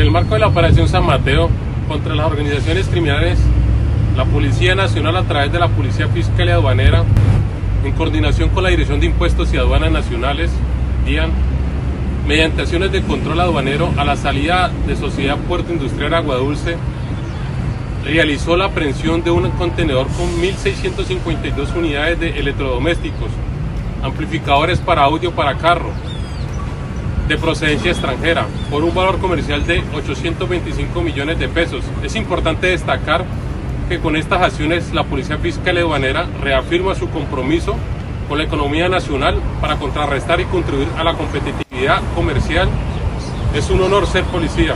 el marco de la Operación San Mateo contra las organizaciones criminales, la Policía Nacional a través de la Policía Fiscal y Aduanera, en coordinación con la Dirección de Impuestos y Aduanas Nacionales, DIAN, mediante acciones de control aduanero a la salida de Sociedad Puerto Industrial Aguadulce, realizó la aprehensión de un contenedor con 1.652 unidades de electrodomésticos, amplificadores para audio para carro, de procedencia extranjera, por un valor comercial de 825 millones de pesos. Es importante destacar que con estas acciones la Policía Fiscal y Aduanera reafirma su compromiso con la economía nacional para contrarrestar y contribuir a la competitividad comercial. Es un honor ser policía.